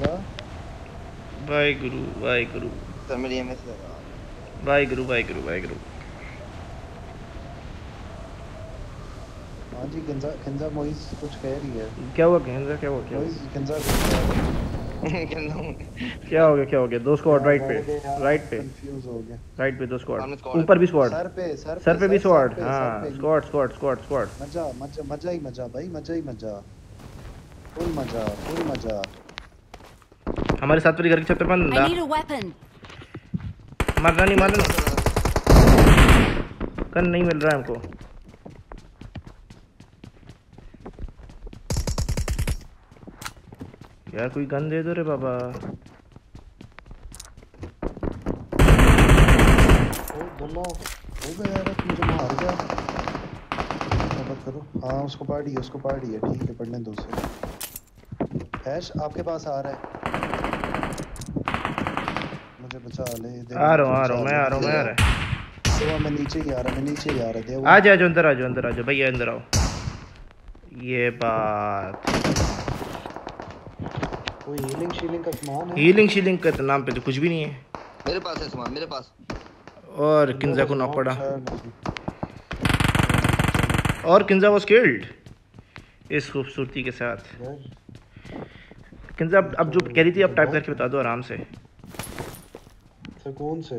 लगा भाई गुरु भाई गुरु भाई गुरु हाँ जी गंजा गंजा मोइस कुछ कह रही है। क्या हुआ गेंजा? क्या हुआ क्या? मोइस गंजा क्या हो गया क्या हो गया? दो स्क्वाड राइट पे राइट पे। कंफ्यूज हो गया। राइट पे दो स्क्वाड ऊपर भी स्क्वाड सर पे सर सर पे भी स्क्वाड पे, हाँ स्क्वाड स्क्वाड स्क्वाड स्क्वाड मज़ा मज़ा मज़ा ही मज़ा भाई मज़ा ही मज़ा। फुल मज़ा फुल मज़ा। हमारे साथ वाली घर की छत पे बंदा मरना नहीं मरना गन नहीं मिल रहा है हमको। यार कोई गन दे दो रे बाबा। बोलो हो गया यार तुम मार गया। सबर करो। हाँ उसको पार्टी है उसको पार्टी है। ठीक है पढ़ने दो ऐश आपके पास आ रहा है। मुझे बचा ले आ रहा हूँ आ रहा हूँ मैं आ रहा हूँ मैं आ रहा है। मैं नीचे ही आ रहा मैं नीचे ही आ रहा देखो आ जा जो अंदर आ जाओ अंदर आ जाओ भैया अंदर आओ। ये बात। कोई हीलिंग शीलिंग का सामान है? हीलिंग शीलिंग का तो नाम पे तो कुछ भी नहीं है। मेरे पास है सामान मेरे पास। और किंजा को नॉक पड़ा। और किंजा वाज किल्ड इस खूबसूरती के साथ। किंजा अब अब जो कह रही थी अब टाइप करके बता दो आराम से। सुकून से?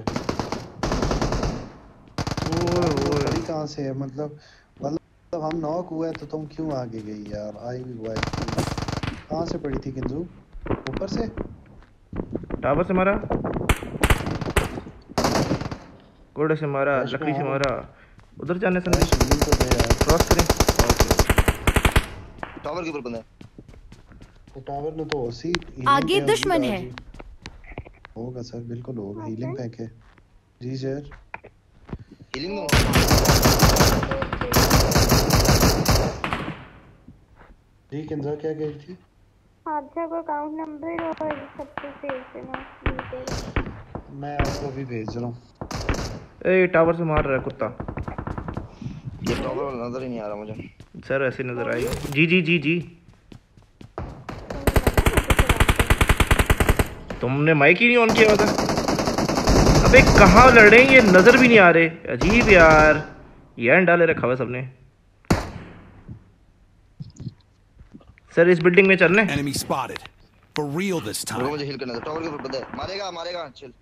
ओए ओए अभी कहाँ से है? मतलब मतलब हम नॉक हुआ है तो तुम क्यों आगे गई यार? आई भी हुआ है कहाँ से पड़ी थी किंजू ऊपर से? टावर से मारा। घोड़े से मारा लकड़ी से मारा। उधर जाने से तो दे यार क्रॉस करें टावर के ऊपर बंदा है। तो टावर ने तो उसी आगे दुश्मन है। होगा सर बिल्कुल होगा। हीलिंग फेंके जी सर। हीलिंग में जी किंजा क्या कह रही थी हादसा का अकाउंट नंबर और सब कुछ भेज देना मैं आपको अभी भेज रहा हूँ। ए टावर से मार रहा है कुत्ता। ये टावर नज़र ही नहीं आ रहा मुझे। सर ऐसे नज़र आई। जी जी जी जी। तुमने माइक ही नहीं ऑन किया था अबे कहाँ लड़ रहे हैं ये नज़र भी नहीं आ रहे। अजीब यार। ये डाले रखा हुआ सबने। सर इस बिल्डिंग में चल रहे हैं Enemy spotted. For real this time. मुझे हील करना था टावर के ऊपर बंदा है। मारेगा मारेगा चिल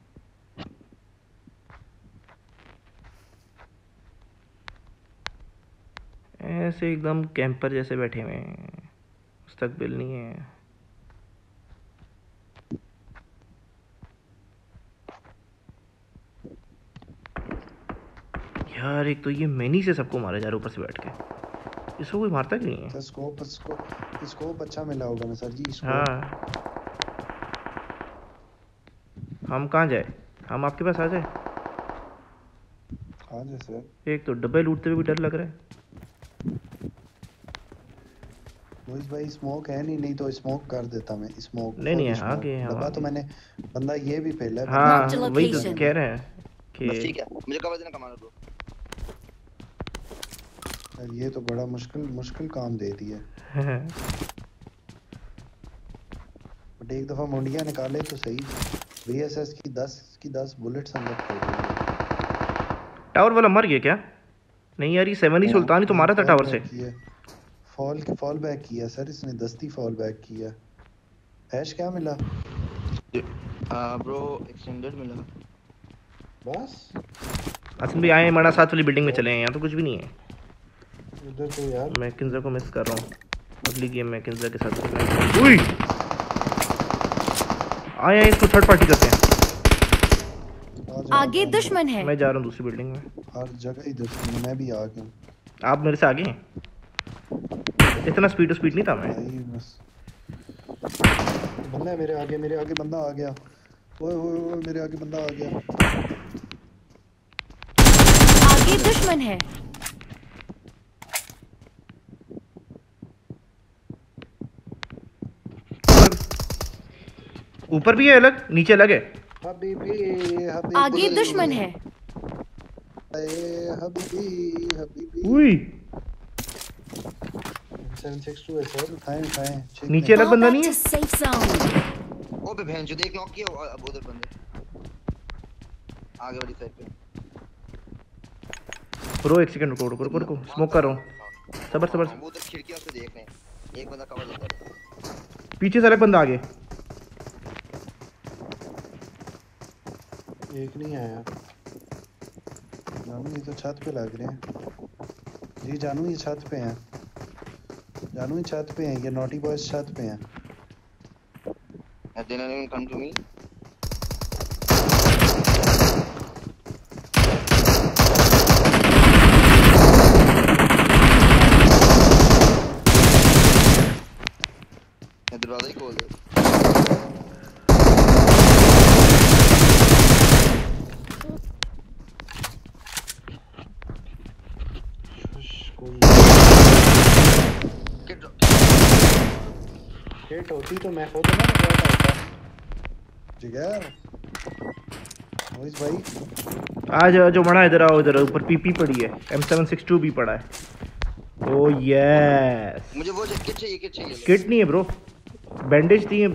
ऐसे एकदम कैंपर जैसे बैठे हुए हैं। मुस्तकबिल नहीं है। यार एक तो ये मैनी से सबको मारा जा रहा है ऊपर से बैठ के। इसको कोई मारता क्यों नहीं है? सर स्कोप स्कोप स्कोप अच्छा मिला होगा ना सर जी स्कोप हाँ। हम कहाँ जाए? हम आपके पास आ जाए? हाँ जी सर। एक तो डब्बे लूटते हुए भी डर लग रहा है? मोहित भाई स्मोक है नहीं नहीं तो स्मोक कर देता मैं स्मोक नहीं, नहीं। हैं, डब्बा तो मैंने बंदा ये भी पहला है। हाँ वही तो कह रहे हैं कि ठीक है मुझे कवर देना कमांडर ब्रो सर, ये तो बड़ा मुश्किल मुश्किल काम दे दिया। बट एक दफ़ा मुंडिया निकाले तो सही। वीएसएस की 10 की 10 बुलेट्स अंदर दी टावर वाला मर गया क्या? नहीं यार ये सेवन ही सुल्तान ही तो मारा था टावर से। फॉल फॉल बैक किया सर इसने दस्ती फॉल बैक किया। ऐश क्या मिला? हाँ ब्रो एक्सटेंडेड मिला। बस। असल भी आए मड़ा साथ वाली बिल्डिंग में चले हैं यहाँ तो कुछ भी नहीं है। इधर तो यार। मैं किंजा को मिस कर रहा हूँ। अगली गेम में के साथ खेलना उई! आए इसको थर्ड पार्टी करते हैं। आगे दुश्मन है। मैं जा रहा हूँ दूसरी बिल्डिंग में। हर जगह ही दुश्मन मैं भी आ गया आप मेरे से आगे हैं? इतना स्पीड स्पीड नहीं था मैं। बंदा मेरे आगे मेरे आगे बंदा आ गया। ओए ओए ओए मेरे आगे बंदा आ गया। आगे दुश्मन है। ऊपर भी है अलग नीचे अलग है। हबीबी हबीबी आगे दुश्मन है। हबीबी हबीबी उई। 762 है सर उठाएँ उठाएँ नीचे अलग बंदा नहीं है? Safe ओ पे बहन जो देख नॉक किया अब उधर बंदे। आगे वाली साइड पे। ब्रो एक सेकंड रुको रुको रुको रुको। स्मोक कर रहा हूँ। सबर सबर। उधर खिड़कियों से देख रहे हैं। एक बंदा कवर है। पीछे से एक बंदा आगे। एक नहीं आया। जानू, ये तो छत पे लग रहे हैं। जी, जानू, ये छत पे हैं। जानू, ये छत पे हैं। ये नोटी बॉयज़ छत पे हैं। Come to me? ये दरवाज़ा ही खोल दे कोई हिट होती तो मैं खुद ना बचाता होता जिगर मोहित भाई आज जो बड़ा इधर आओ इधर ऊपर पीपी पड़ी है M762 भी पड़ा है। ओ यस मुझे वो किट चाहिए किट चाहिए। किट नहीं है ब्रो बैंडेज दी है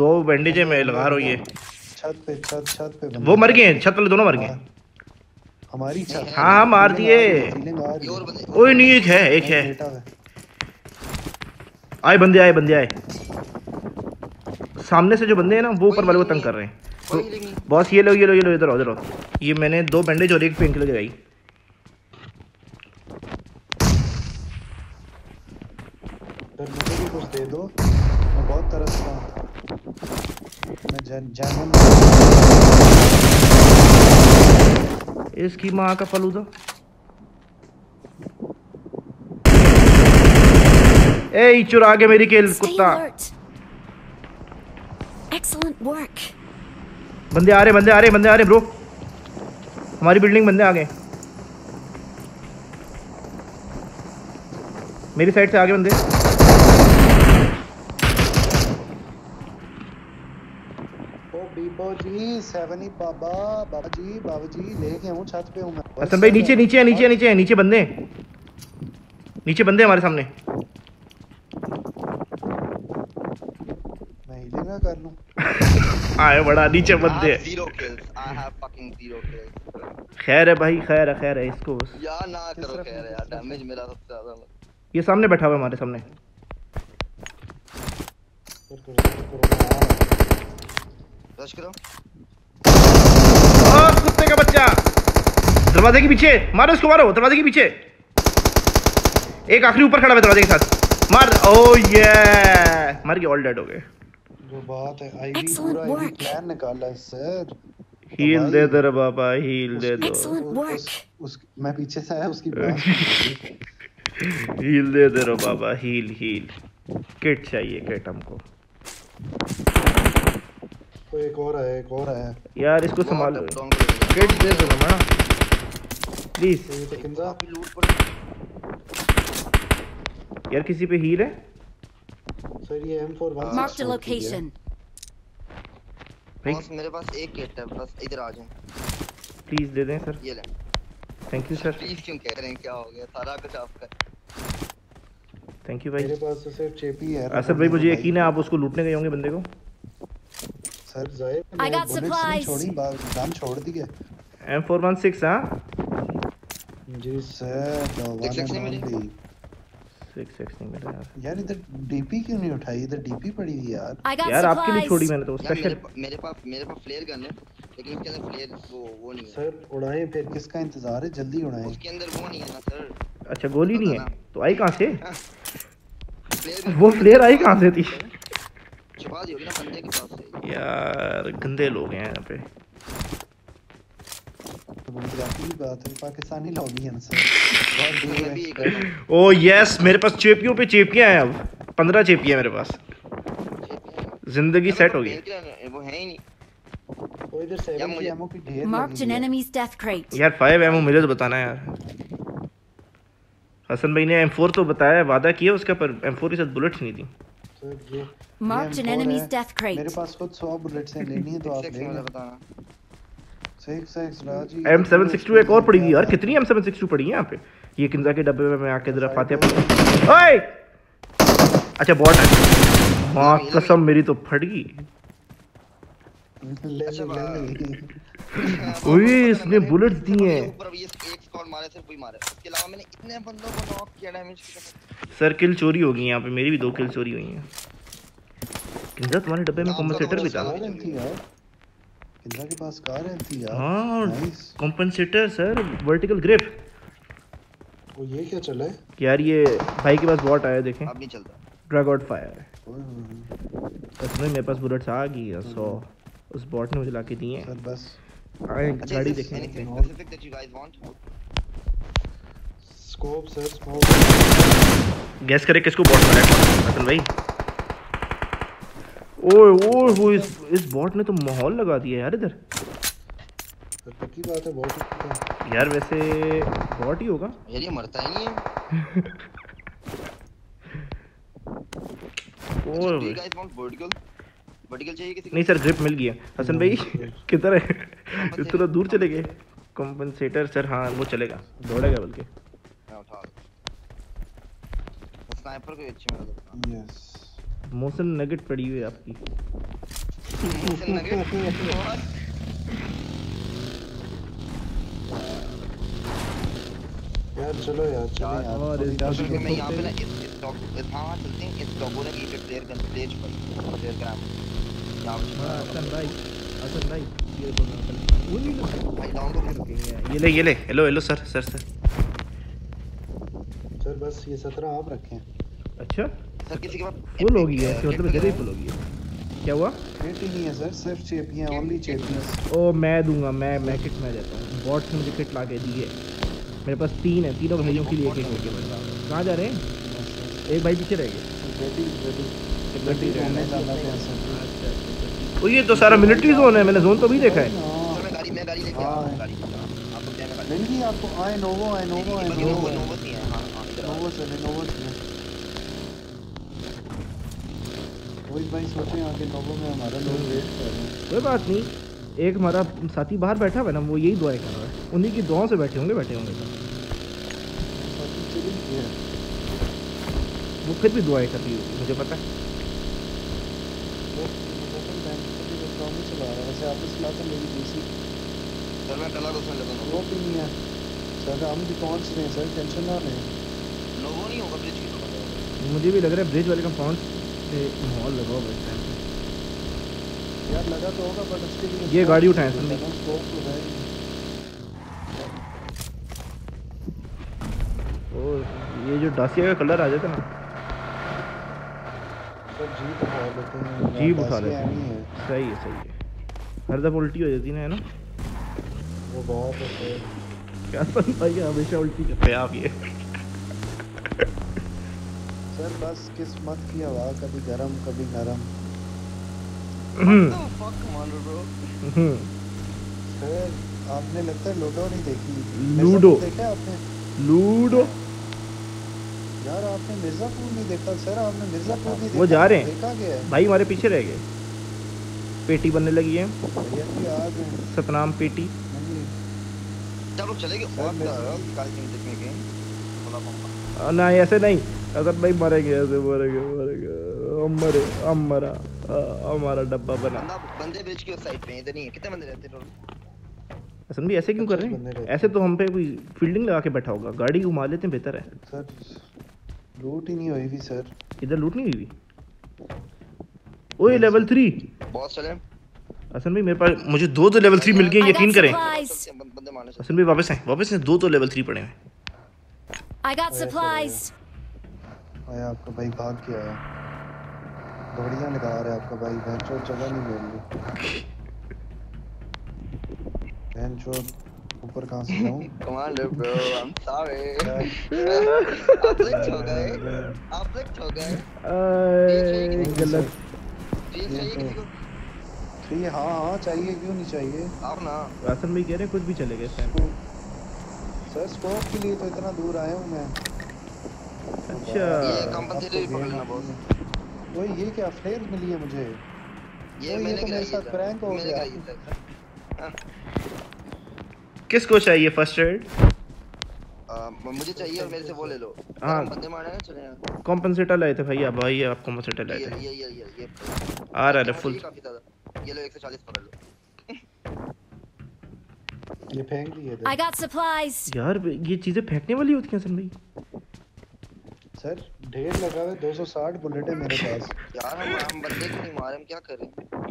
दो बैंडेज है मैं लगा रहा हूँ ये। छत पे छत छत पे वो मर गए हैं छत वाले दोनों मर गए हैं। हमारी छत हाँ हाँ मार दिए। ओए नहीं एक है। एक है। आए बंदे आए बंदे आए। सामने से जो बंदे हैं ना वो ऊपर वाले को तंग कर रहे हैं। कोई नहीं। बॉस ये लो ये लो ये लो इधर आओ इधर आओ। ये मैंने दो बैंडेज और एक पेन किलर मुझे भी कुछ दे दो। मैं बहुत तरस रहा हूँ। मैं जैन जैन इसकी माँ का फलूदा। ए चुरा के मेरी केल कुत्ता. बंदे आ रहे बंदे आ रहे बंदे आ रहे ब्रो। हमारी बिल्डिंग बंदे आ गए। मेरी साइड से आ गए बंदे ओ बीबो जी सेवनी बाबा बाबा जी बाबा जी लेके हूँ छत पे हूँ मैं हसन भाई नीचे नीचे है नीचे नीचे है नीचे बंदे हैं। नीचे बंदे हमारे सामने मैं हीलिंग कर लूँ आए बड़ा नीचे बंदे हैं। zero kills. I have fucking zero kills. खैर है भाई खैर है खैर है इसको बस यार ना करो कह है, यार डैमेज मेरा सबसे ज़्यादा ये सामने बैठा हुआ है हमारे सामने रश करो कुत्ते का बच्चा। दरवाजे के पीछे। मारो इसको मारो। दरवाजे के पीछे। एक आखिरी ऊपर खड़ा है दरवाजे के साथ। मार। ओ ये मर गया ऑल डेड हो गए। जो बात है आईवी Excellent पूरा आईवी प्लान निकाला है सर हील दे दे रे बाबा हील दे दो उस, उस मैं पीछे से आया उसकी हील दे दे रे बाबा हील हील किट चाहिए किट हमको। कोई एक और है एक और है। यार इसको संभालो। up किट दे दो ना? प्लीज़ तो तो किंजा लूट पड़ी यार किसी पे हील है? सर ये M4 Marked a location. भाई बॉस मेरे पास एक किट है बस इधर आ जाए प्लीज़ दे दें सर ये ले। थैंक यू सर प्लीज़ क्यों कह रहे हैं क्या हो गया? सारा कुछ आपका। थैंक यू भाई। मेरे पास तो सिर्फ़ चेपी है असद भाई मुझे यकीन है आप उसको लूटने गए होंगे बंदे को। Sir got supplies. छोड़ी छोड़ दी है एम फोर वन सिक्स हाँ? जी सर मिली? नहीं मिला यार। इधर डीपी क्यों नहीं उठाई? इधर डीपी पड़ी हुई यार। यार आपके लिए छोड़ी मैंने तो स्पेशल मेरे पास मेरे पास फ्लेयर गन है लेकिन उसके अंदर फ्लेयर वो वो नहीं है। सर उड़ाएँ फिर किसका इंतज़ार है? जल्दी उड़ाएँ। उसके अंदर वो नहीं है ना सर। अच्छा गोली नहीं है? तो आई कहाँ से? वो फ्लेयर आई कहाँ से थी? छुपा दी होगी ना बंदे के पास से? यार गंदे लोग हैं यहाँ पे। तो है पाकिस्तानी ही हैं सर। है हूँ। ओ यस मेरे पास चेपियों पे चेपियाँ हैं अब। पंद्रह चेपियाँ मेरे पास। ज़िंदगी सेट हो गई। वो है ही नहीं। है. यार फाइव एमओ मिले तो बताना यार। हसन भाई ने M4 तो बताया वादा किया उसका पर M4 के साथ बुलेट्स नहीं थी सर ये Marked an M4 enemy's death crate. मेरे पास खुद 100 बुलेट्स हैं लेनी है तो आप ले वाला बताना। सिक्स सिक्स राज़ी M762 एक और पड़ी हुई है। यार कितनी M762 पड़ी है यहाँ पे? ये किंजा के डब्बे में मैं आके जरा फातिहा ओए! अच्छा बॉट है माँ कसम मेरी तो फट गई। ओए इसने बुलेट्स दी हैं। ऊपर ये एक स्क्वाड मारे सिर्फ़ वही मारे। उसके अलावा मैंने इतने बंदों को नॉक किया डैमेज सर किल चोरी हो गई यहाँ पे मेरी भी दो किल चोरी हुई हैं। किंजा तुम्हारे डब्बे में कॉम्पनसेटर भी था। किंदा के पास कार है थी यार। हाँ कॉम्पनसेटर सर वर्टिकल ग्रिप वो ये क्या चला है? यार ये भाई के पास बॉट आया देखें। अब नहीं चलता। ड्रैग आउट फायर ओए। मेरे पास बुलेट्स आ गई है सौ। उस बॉट ने मुझे लाके दिए हैं। सर बस। आए अच्छा गाड़ी is this देखें anything specific that you guys want? Scope sir scope guess करे किसको बॉट मारा है हसन भाई। ओए ओए वो इस इस बॉट ने तो माहौल लगा दिया यार इधर। पक्की बात है बहुत अच्छा यार वैसे बॉट ही होगा। यार ये मरता ही नहीं है। ओए Do you guys vertical चाहिए किसी नहीं सर ग्रिप मिल गया हसन भाई किधर है? इतना दूर चले गए। कॉम्पनसेटर सर हाँ वो चलेगा। दौड़ेगा बल्कि। स्नाइपर को अच्छी मिल यस मोशन नगेट पड़ी हुई है आपकी। मोशन नगेट यार चलो यार चलो यार, और इस रात बात को मैं यहाँ पे ना इस डॉग इस हाँ हाँ चलते हैं। इस डॉगो ने की प्लेयर प्लेज पर प्लेयर ग्राम हाँ, हसन भाई हसन भाई ये बोल रहा था वो नहीं लगा भाई डाउन तो फिर ये ले ये ले। Hello hello sir sir sir sir बस ये सत्रह आप रखें। अच्छा। सर किसी के पास फुल हो गई है इसका मतलब जगह फुल हो गई है क्या हुआ? रेट ही नहीं है सर सिर्फ़ चेपियाँ ओनली चेपियाँ। ओ मैं दूँगा मैं मैं किट में देता हूँ। बॉट ने मुझे किट ला के दी है। मेरे पास तीन है तीनों भाइयों के लिए एक एक होके कहाँ जा रहे हैं? एक भाई पीछे रह गए सर ओ ये तो सारा मिलिट्री जोन है मैंने जोन तो भी देखा है। सर मैं गाड़ी मैं गाड़ी लेके आ रहा गाड़ी आप लोग क्या मैं गाड़ी मिल गई आपको आए नोवो आए नोवो आए नोवो नोवो नोवो नहीं इधर आओ। नोवो से नोवो से वही भाई सोचे आगे नोवो में हमारा लोग वेट कर रहे कोई बात नहीं एक हमारा साथी बाहर बैठा हुआ ना वो यही दुआएँ कर रहा है। उन्हीं की दुआओं से बैठे होंगे बैठे होंगे। तो वो फिर भी दुआएँ कर रही होगी मुझे पता है वो मोबाइल बैंक से भी वो काम ही चला चलाते मेरी डीसी सर मैं कलर उसमें लगा वो भी नहीं है। सर हम भी पहुँच रहे हैं सर टेंशन ना लें। नोवो नहीं होगा ब्रिज की मुझे भी लग रहा है ब्रिज वाले कंपाउंड से माहौल लगा हुआ है इस टाइम पे। यार लगा तो होगा बट उसके लिए ये गाड़ी उठाएँ, सुन ली। स्कोप तो है। और ये जो डासिया का कलर आ जाता है ना। सर जीप उठा लेते हैं। जीप उठा लेते हैं। सही है सही है। हर दफ़ा उल्टी हो जाती ना है ना? वो बहुत है। सर भाई हमेशा उल्टी करते हैं आप ये। सर बस किस्मत की हवा कभी गरम कभी नरम। हम्म, सर आपने लगता है लूडो नहीं देखी? लूडो। देखा आपने? लूडो। यार आपने मिर्जापुर नहीं देखा? सर आपने मिर्जापुर नहीं देखा? वो जा रहे हैं। देखा गया है। भाई हमारे पीछे रह गए। पेटी बनने लगी है। भी सतनाम पेटी। चलो चलेंगे। सर, और मैं- गाड़ी में देखने के थोड़ा पंपा आ, ना ऐसे नहीं। अगर भाई मरेंगे ऐसे मरेंगे मरेंगे। हम मरे हम मरा। हमारा डब्बा बना। बंदा बंदे ब्रिज की उस साइड पे इधर नहीं है। कितने बंदे रहते हैं असल में ऐसे क्यों कर रहे हैं? ऐसे तो हम पे कोई फील्डिंग लगा के बैठा होगा। गाड़ी घुमा लेते हैं बेहतर है। सर लूट ही नहीं हुई भी सर। इधर लूट नहीं हुई ओए लेवल थ्री बॉस चले असल में मेरे पास मुझे दो तो लेवल थ्री मिल गए यकीन करें। असल में वापस आए वापस आए दो तो लेवल थ्री पड़े हैं। I got supplies. आया आपका भाई भाग के आया। दौड़ियाँ लगा रहा है आपका भाई बहन चोर जगह नहीं मिल रही बहन चोर ऊपर कहाँ से जाऊँ? Commander bro I am sorry आप लिफ्ट हो। गए आप लिफ्ट हो। गए गलत। को? थ्री हाँ हाँ चाहिए क्यों नहीं चाहिए? आप ना। असल में कह रहे कुछ भी चलेगा इस टाइम सर स्कोप के लिए तो इतना दूर आया हूँ मैं। अच्छा। ये कंपनसेटर भी बॉस वो ये क्या फ्लेयर मिली है मुझे? ये तो मैंने तो मेरे साथ prank हो गया। किसको चाहिए फ़र्स्ट एड मुझे चाहिए और मेरे से वो ले लो। हाँ। बंदे मारे ना चले यार कॉम्पनसेटर लाए थे भैया भाई आप कॉम्पनसेटर लाए थे। ये ये ये ये। आ रहा है फुल ये लो 140 पकड़ लो। ये फेंक दिए I got supplies. यार ये चीज़ें फेंकने वाली होती हैं हसन भाई सर ढेर लगा हुआ है 260 बुलेट है मेरे पास। यार हम हम बंदे को नहीं मारे हम क्या करें?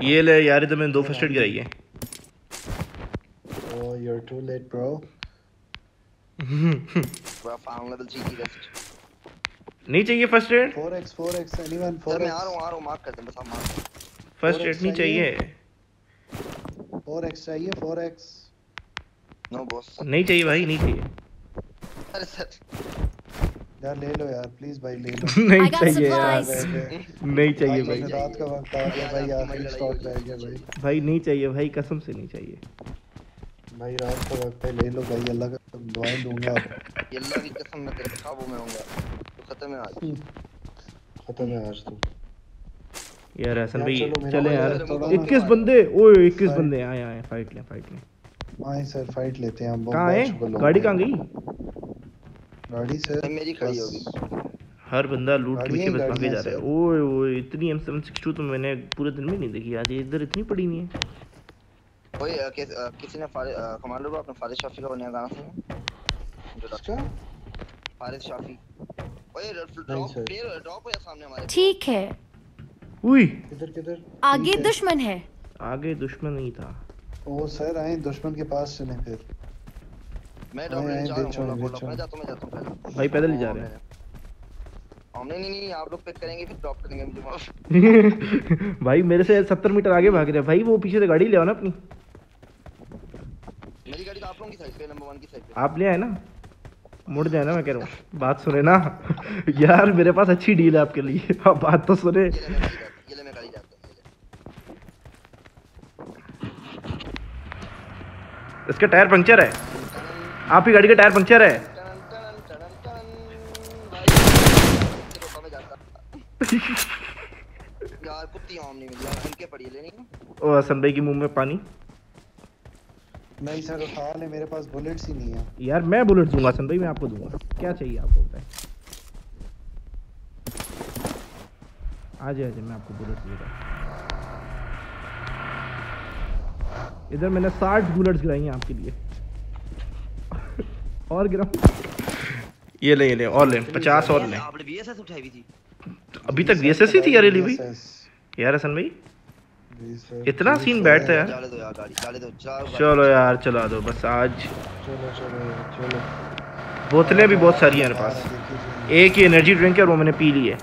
ये ले यार इधर मैंने दो फ़र्स्ट एड गिराई है। ओह you are too late level 3 की रेस्ट नहीं चाहिए first aid 4x 4x anyone sir मैं आ रहा हूँ आ रहा हूँ मार्क कर दे बस आप मार्क फ़र्स्ट एड नहीं चाहिए। 4x चाहिए 4x नो बॉस नहीं चाहिए भाई नहीं चाहिए। अरे सर। यार ले लो यार प्लीज़ भाई ले लो। नहीं चाहिए यार। नहीं चाहिए भाई भाई। रात का वक्त आ गया भाई आखिरी स्टॉक रह गया भाई। भाई नहीं चाहिए भाई कसम से नहीं चाहिए। भाई रात का वक्त है ले लो भाई अल्लाह का दुआएँ दूँगा। ये अल्लाह की कसम मैं तेरे ख्वाबों में आऊँगा तो खत्म है आज। खत्म है आज तो। यार हसन भाई चले यार। यार 21 बंदे ओए 21 बंदे आए आए फाइट ले फाइट ले। आए सर फाइट लेते हैं हम बहुत कहाँ है? गाड़ी। कहाँ गई? गाड़ी सर मेरी खड़ी होगी। हर बंदा लूट के पीछे बस भागे जा रहा है। ओए ओए इतनी M762 तो मैंने पूरे दिन में नहीं देखी। आज इधर इतनी पड़ी नहीं है। ओए अ, किस, किसी ने कमांडर को अपने फारिस शाफी का नया गाना सुना? इसका फारिस शाफी। ओए ड्रॉप। प्लेयर ड्रॉप हो या सामने हमारे ठीक है। उई। किधर किधर? आगे दुश्मन है। आगे दुश्मन नहीं था। ओ सर आए दुश्मन के पास चले फिर। मैं लेने जा रहा बेचो, हूँ मैं जाता हूँ मैं जाता हूँ भाई पैदल ही जा रहे हैं। हम नहीं नहीं नहीं आप लोग पिक करेंगे फिर ड्रॉप करेंगे मुझे भाई मेरे से 70 मीटर आगे भाग रहे भाई वो पीछे से गाड़ी ले आओ ना अपनी। मेरी गाड़ी तो आप लोगों की साइड पे नंबर 1 की साइड पे। आप ले आए ना? मुड़ जाए ना मैं कह रहा हूँ। बात सुने ना। यार मेरे पास अच्छी डील है आपके लिए। आप बात तो सुने। इसका टायर पंक्चर है। आप ही गाड़ी का टायर पंक्चर है टन टन टन टन भाई तेरे को मैं जाता यार कुत्ती आम इनके पड़ी है लेनी ओ हसन भाई के मुँह में पानी। नहीं सर उठा ले मेरे पास बुलेट्स ही नहीं है। यार मैं बुलेट दूँगा हसन भाई मैं आपको दूँगा। क्या चाहिए आपको बताएँ। आ जाए मैं आपको बुलेट दूँगा इधर मैंने 60 बुलेट्स गिराई हैं आपके लिए। और गिराऊं ये ले ये ले और ले 50 और ले। आपने वीएसएस उठाई हुई थी। अभी तक वीएसएस ही थी यार रेली भाई यार हसन भाई इतना सीन बैठता है। यार डाले दो यार गाड़ी डाले दो चलाओ गाड़ी। चलो यार चला दो बस आज। चलो चलो यार, चलो। बोतलें भी बहुत सारी हैं मेरे पास। एक ही एनर्जी ड्रिंक है और वो मैंने पी ली है।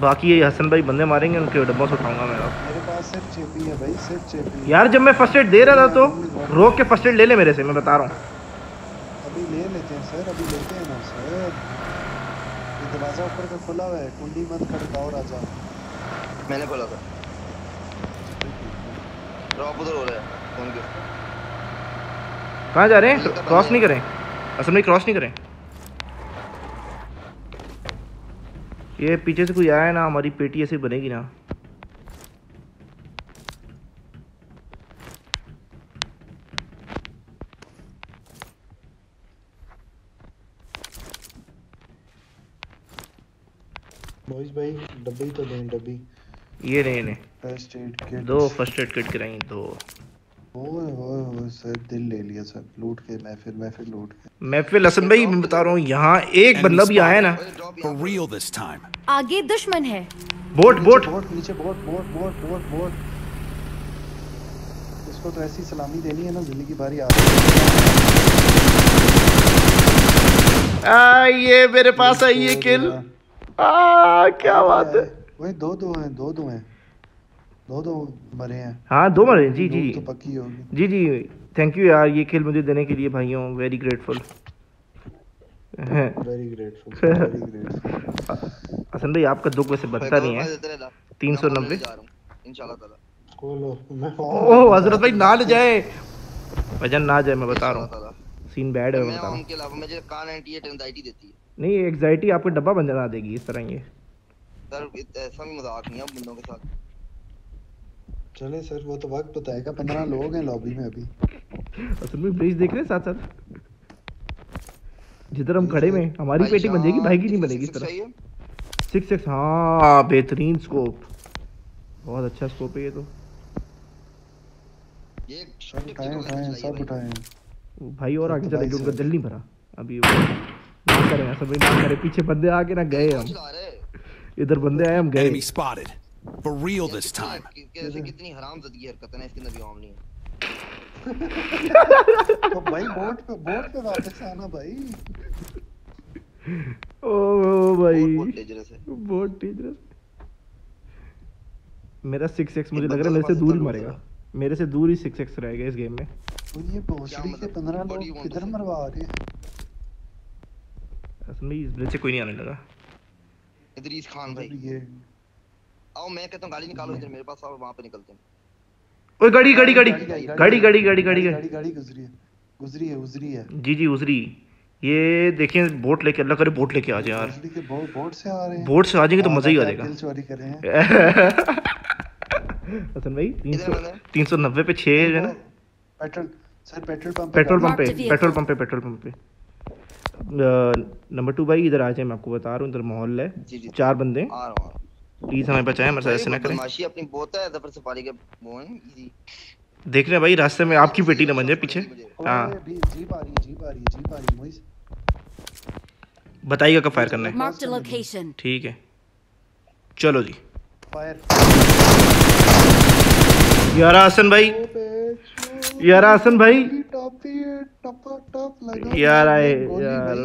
बाकी ये हसन भाई बंदे मारेंगे उनके डब्बों से उठाऊँगा मैं मेरे पास सिर्फ़ चेपी है भाई सिर्फ़ चेपी। यार जब मैं फ़र्स्ट एड दे रहा था तो रोक के फ़र्स्ट एड ले ले मेरे से मैं बता रहा हूँ। अभी ले लेते हैं सर अभी लेते हैं ना सर। दरवाज़ा ऊपर का खुला हुआ है कुंडी मत खड़काओ राजा। मैंने खोला था। ड्रॉप उधर हो रहा है फ़ोन के। कहाँ जा रहे हैं? क्रॉस नहीं करें। असल में क्रॉस नहीं करें। ये पीछे से कोई आया ना हमारी पेटी ऐसे बनेगी ना। भाई डब्बी तो दें डब्बी ये नहीं नहीं फ़र्स्ट एड किट दो फ़र्स्ट एड किट कराई दो। ओए ओए ओए सर दिल ले लिया सर। लूट के महफिल महफिल लूट के। महफिल हसन भाई मैं बता रहा हूँ यहाँ एक बंदा भी आया ना। This time. आगे दुश्मन है। बोट बोट नीचे बोट। नीचे bot bot bot bot bot. इसको तो ऐसी सलामी देनी है ना ज़िंदगी बारी आ आ ये मेरे पास है ये किल। आ क्या बात है। वही दो दो हैं दो दो हैं। दो दो मरे हैं। हाँ दो मरे जी जी। तो पक्की होगी। जी जी थैंक यू यार ये खेल मुझे देने के लिए भाइयों very grateful very grateful Hasan भाई आपका दुख वैसे बनता नहीं है। तीन सौ नब्बे? ओह हज़रत भाई ना ले जाए। वज़न ना जाए मैं बता रहा हूँ। सीन बैड है मैं बता रहा हूँ। उनके अलावा मुझे कान एंटी एंजाइटी देती है। नहीं एग्जाइटी आपको डब्बा बन जाना देगी इस तरह ये। सर ऐसा भी मज़ाक नहीं है बंदों के साथ। चले सर वो तो वक्त बताएगा पंद्रह लोग हैं लॉबी में अभी। असल में ब्रिज देख रहे हैं साथ साथ जिधर हम खड़े में हमारी पेटी बन जाएगी भाई की नहीं बनेगी इस तरह। सिक्स सिक्स हाँ बेहतरीन स्कोप बहुत अच्छा स्कोप है ये तो। ये सब उठाए उठाए सब भाई। उठाए। भाई और आगे चले गए उनका दिल नहीं भरा। अभी वो ना करें ऐसा भाई ना करें पीछे बंदे आके ना गए हम। इधर बंदे आए हम गए। Enemy spotted. For real this time. कैसे कितनी हरामजादी हरकत है ना इसके अंदर भी आम नहीं है। तो भाई बोट पे बोट पे वापस आना भाई। ओ, ओ भाई। बहुत बहुत डेंजरस है। मेरा 6x मुझे लग रहा है मेरे से दूर ही मरेगा। मेरे से दूर ही 6x रहेगा इस गेम में। तो ये भोसड़ी do you लोग किधर मरवा रहे हैं? असल में इस ब्रिज से कोई नहीं आने लगा। इदरीस खान भाई। आओ मैं कहता हूँ गाड़ी निकालो इधर मेरे पास आओ वहाँ पे निकलते हैं। ओए गाड़ी गाड़ी गाड़ी। गाड़ी, गाड़ी गाड़ी। गाड़ी गाड़ी गाड़ी गुजरी है। गुजरी है गुजरी है। जी जी उजरी। ये देखिए बोट लेके अल्लाह करे बोट लेके आ जाए यार। बोट बोट से आ रहे हैं। बोट से आ जाएँगे तो मज़ा ही आ जाएगा। किल चोरी कर रहे हैं। हसन भाई तीन सौ? तीन सौ नब्बे पे छः है ना? Petrol sir petrol pump petrol pump पे. पेट्रोल पंप पे पेट्रोल पंप पे। नंबर टू भाई इधर आ जाए मैं आपको बता रहा हूँ इधर माहौल है। जी जी चार बंदे। प्लीज़ हमें बचाएँ हमारे साथ ऐसे ना करें। अपनी बहुत है दफर सफारी के वो हैं देख रहे हैं भाई रास्ते में आपकी पेटी न बन जाए पीछे। हाँ। जीप आ रही है जीप आ रही है जीप आ रही है मोइस बताइएगा कब फायर करना है. ठीक है। चलो जी। फायर यार हसन भाई। यार हसन भाई। टॉपी टॉप टॉप लगा यार आए, यार।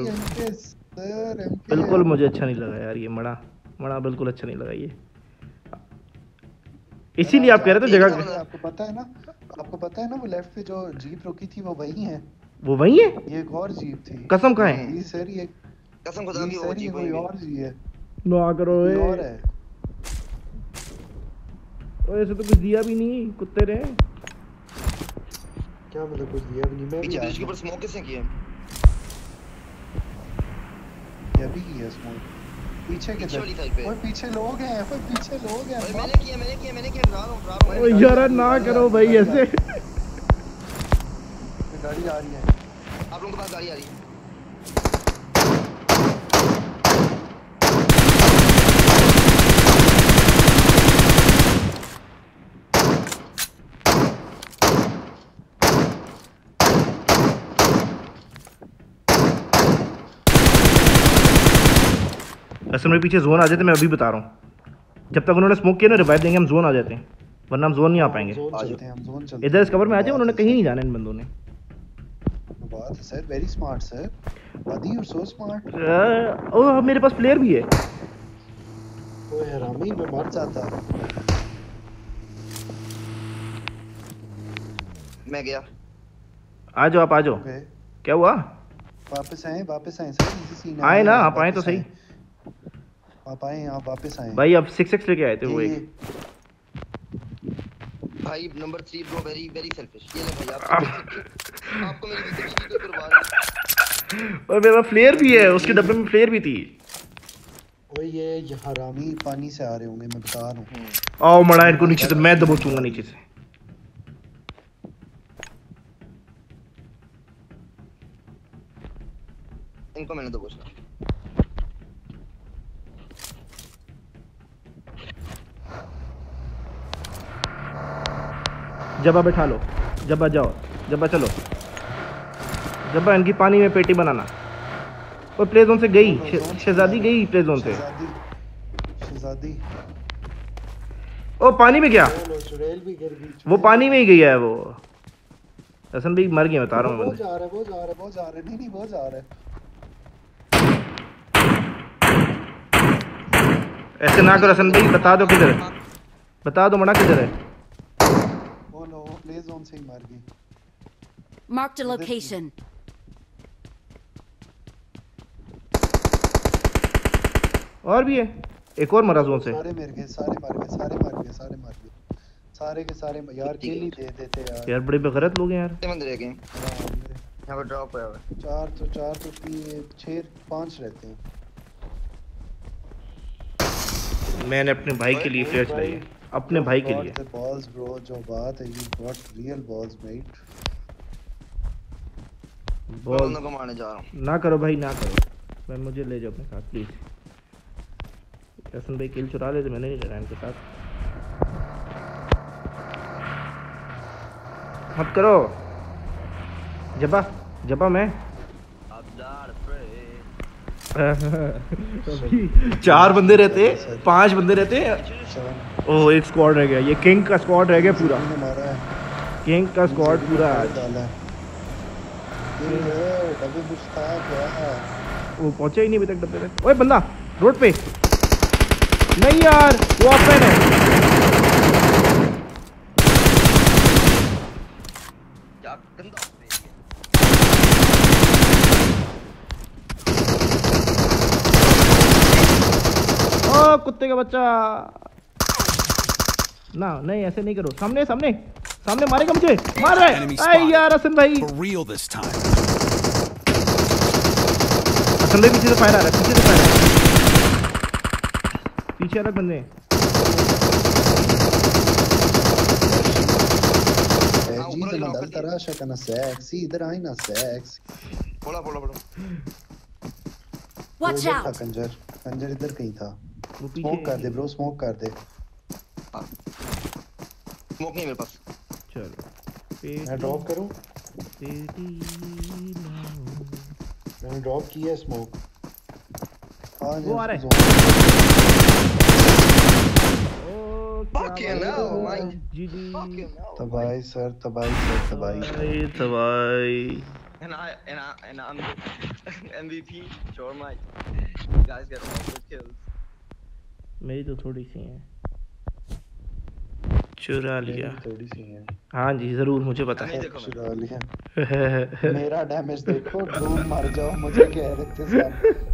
बिल्कुल मुझे अच्छा नहीं लगा यार ये मड़ा मड़ा बिल्कुल अच्छा नहीं लगा ये। इसीलिए आप कह रहे थे जगह आपको पता है ना आपको पता है ना वो लेफ़्ट पे जो जीप रुकी थी वो वही है। वो वही है? ये एक और जीप थी। कसम कहाँ है ये सर ये कसम खुदा की वो कोई वही और जी है। ना करो ए और है। ओए ऐसे तो कुछ दिया भी नहीं कुत्ते रे क्या मतलब कुछ दिया भी नहीं? मैं पीछे ब्रिज के ऊपर स्मोक किसने किया क्या भी किया स्मोक पीछे पीछे वाली किधर ओए पीछे लोग हैं? ओए पीछे लोग हैं? मैंने किया मैंने किया मैंने किया डरा रहा हूँ डरा रहा हूँ ओए यार ना करो भाई ऐसे गाड़ी आ रही है। आप लोगों के पास गाड़ी आ रही है। असल में पीछे जोन आ जाते मैं अभी बता रहा हूँ। जब तक उन्होंने स्मोक किया ना रिवाइव देंगे हम जोन आ जाते हैं। वरना हम जोन नहीं आ पाएँगे। जोन आ जाओ। चलते हैं हम जोन चलते इधर इस कवर में आ जाए उन्होंने कहीं नहीं जाना इन बंदों ने। बात है sir very smart sir buddy you so smart मेरे पास प्लेयर भी है। ओए हरामी मैं मर जाता। मैं गया। आ जाओ आप आ जाओ। ओके क्या हुआ? वापस आए वापस आए सर इसी सीन आए ना आप आए तो सही। आप आए आप वापस आए। भाई अब सिक्स एक्स लेके आए थे वो एक। भाई number three bro very very selfish ये ले भाई आप आपको मेरी ज़िंदगी की परवाह और मेरे पास फ्लेयर भी है उसके डब्बे में फ्लेयर भी थी। ओए ये हरामी पानी से आ रहे होंगे मैं बता रहा हूँ। आओ मड़ा इनको नीचे से मैं दबोचूँगा नीचे से। इनको मैंने तो जब्बा बैठा लो जबा जाओ जबा चलो। जबा इनकी पानी में पेटी बनाना। और प्ले जोन से गई शह- शहजादी गई प्ले जोन से? शहजादी ओ पानी में गया गई वो पानी में ही गई है वो। हसन भाई मर गए बता रहा हूँ मैं। वो बंदे जा रहा वो जा रहा वो जा रहा। नहीं नहीं वो जा रहा। ऐसे ना करो हसन भाई बता दो किधर है। बता दो मना किधर है। जोन से ही मार गई। Marked a location. और भी है। एक और मरा जोन से। सारे मर गए सारे मार गए सारे मार गए सारे मार गए। सारे के सारे यार किल ही। दे देते यार। यार बड़े बेगरत लोग हैं यार। कितने बंदे रह गए? से। यहाँ पे ड्रॉप हुआ है। चार तो चार तो तीन छह पाँच रहते हैं। मैंने अपने भाई के लिए फ्लेयर चलाई है अपने भाई के लिए। balls, bro, जो बात है you got real balls, mate. Ball को मारने जा रहा हूँ। ना करो भाई ना करो। मैं मुझे ले जाओ अपने साथ प्लीज़ रसन भाई किल चुरा ले तो मैंने नहीं चुराया इनके साथ। मत करो। जबा जबा मैं। चार बंदे रहते पाँच बंदे रहते ओ, एक स्क्वाड रह गया। ये किंग का स्क्वाड रह गया पूरा। किंग का स्क्वाड पूरा वो पहुँचा ही नहीं अभी तक डब्बे तक ओए बंदा रोड पे। नहीं यार, वो गंदा है ओ कुत्ते का बच्चा। ना नहीं ऐसे नहीं करो। सामने सामने सामने मारेगा मुझे। मार रहा है। Spotted. यार हसन भाई। Real this time. हसन भाई पीछे से फायर आ रहा है पीछे से फायर आ रहा है। पीछे अलग बंदे। करना सेक्सी इधर आई ना सेक्स बोला बोला बोला था out! कंजर कंजर इधर कहीं था स्मोक कर दे ब्रो स्मोक कर दे स्मोक नहीं मेरे पास चलो मैं ड्रॉप करूँ मैंने ड्रॉप किया है स्मोक हाँ वो आ रहा है। तबाही सर तबाही सर तबाही तबाई And I and I and I'm MVP. Sure, Mike. You guys get all the kills. मेरी तो थोड़ी सी है। चुरा लिया। थोड़ी सी है। हाँ जी ज़रूर मुझे पता है चुरा लिया। मेरा डैमेज देखो डूब मर जाओ मुझे कह रहे थे सर